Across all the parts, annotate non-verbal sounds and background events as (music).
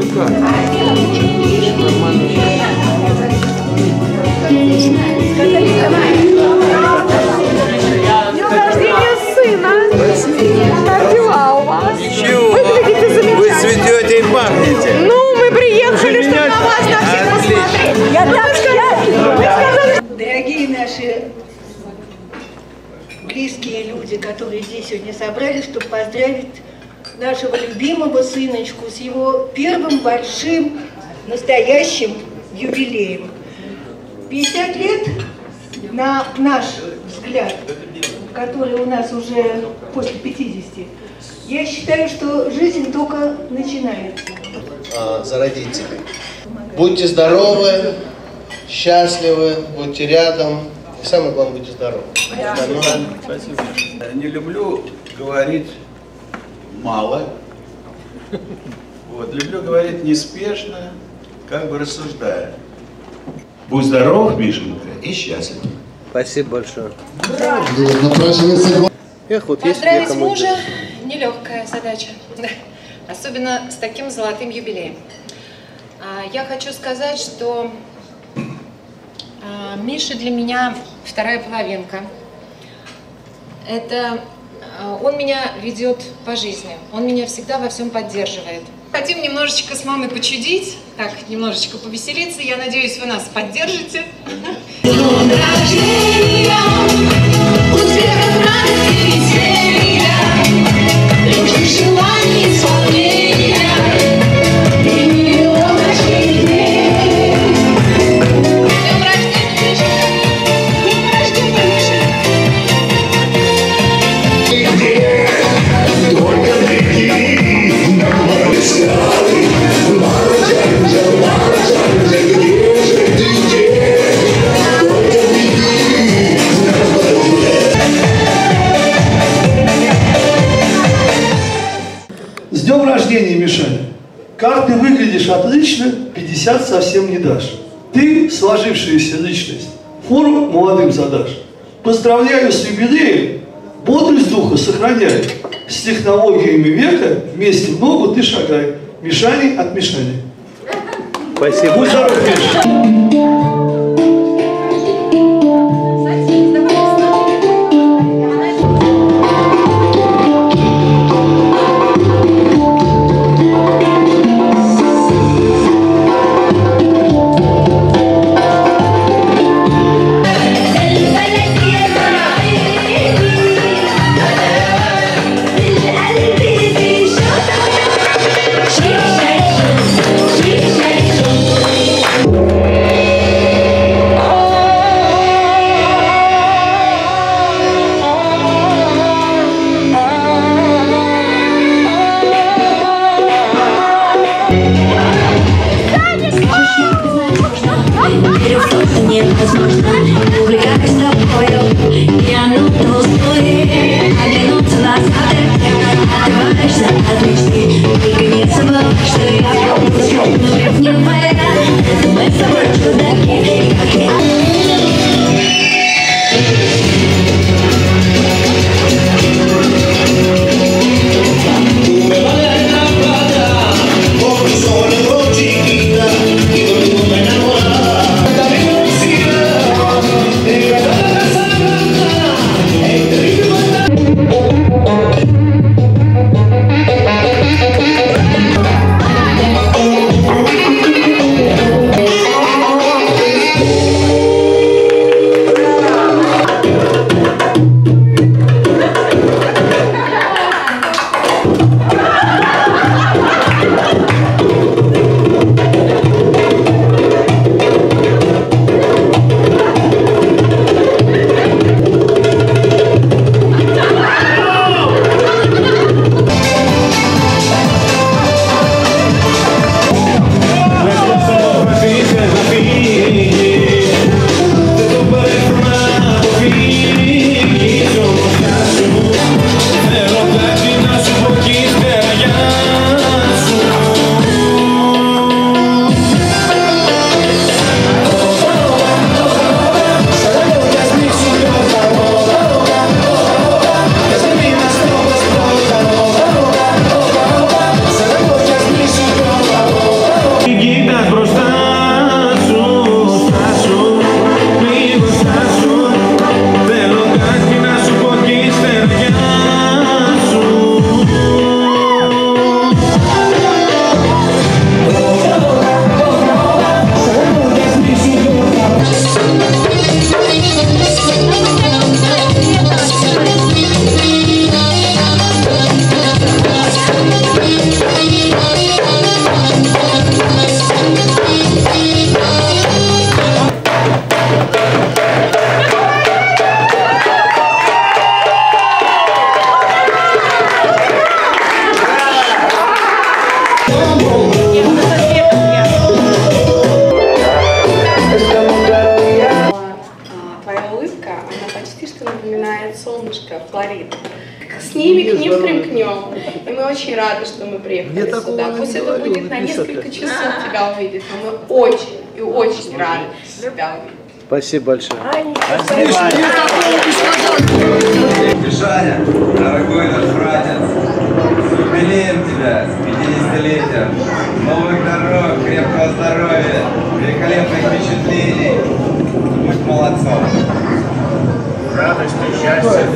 Днем рождения сына! Как дела у вас? Ничего. Выглядите Вы замечательно. цветете и пахнете. Ну, мы приехали, чтобы на вас на всех посмотреть. Я так счастлива. Дорогие наши близкие люди, которые здесь сегодня собрались, чтобы поздравить нашего любимого сыночку с его первым большим настоящим юбилеем. 50 лет, на наш взгляд, который у нас уже после 50, я считаю, что жизнь только начинается. а, за родителей. Будьте здоровы, счастливы, будьте рядом. И самое главное, будьте здоровы. Остальное Не люблю говорить мало. Вот. Люблю говорить неспешно, как бы рассуждая. Будь здоров, Мишенька, и счастлив. Спасибо большое. Напрашивается Эх, вот есть Поздравить мужа – нелегкая задача, (laughs) особенно с таким золотым юбилеем. А, Я хочу сказать, что а, Миша для меня вторая половинка. Это он меня ведет по жизни, он меня всегда во всем поддерживает. Хотим немножечко с мамой почудить, так, немножечко повеселиться. Я надеюсь, вы нас поддержите. Днем днем рождения, Мишаня! Как ты выглядишь отлично, 50 совсем не дашь. Ты сложившаяся личность, фору молодым задашь. Поздравляю с юбилеем, бодрость духа сохраняй. С технологиями века вместе в ногу ты шагай. Мишани от Мишани. Спасибо. Будь здоров, Миша. И мы очень рады, что мы приехали Я сюда. Пусть это будет на несколько часов тебя увидеть, но мы очень и очень рады тебя увидеть. Спасибо большое. Мишаня, дорогой наш братец, с юбилеем тебя, с 50-летием. Новых дорог, крепкого здоровья, великолепных впечатлений. Будь молодцом. радости, счастья,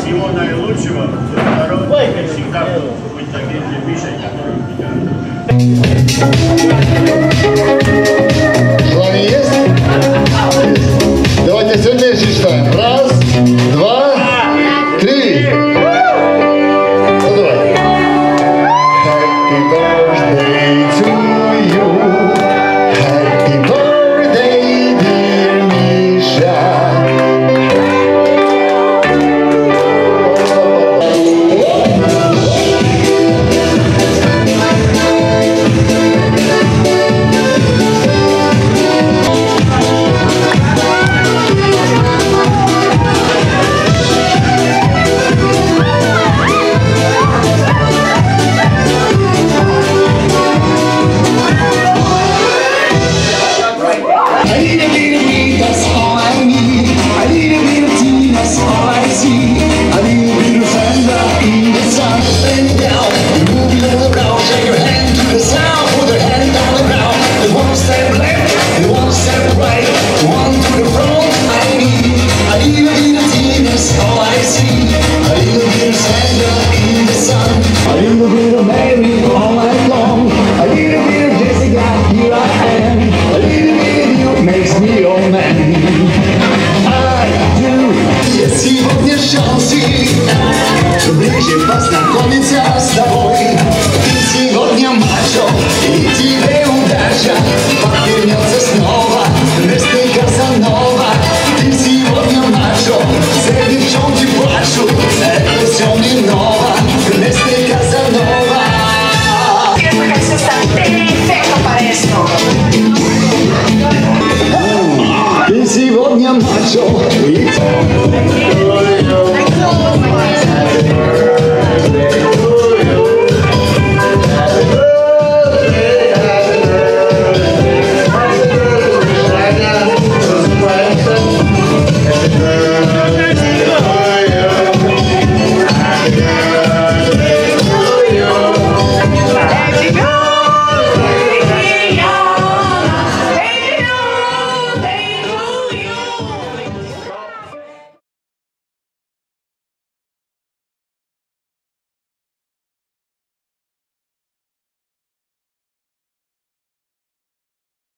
всего наилучшего, здоровья, всегда быть таким Мишей, который Ближе познакомиться с тобой. Ты сегодня мачо, и тебе удача. Подвернется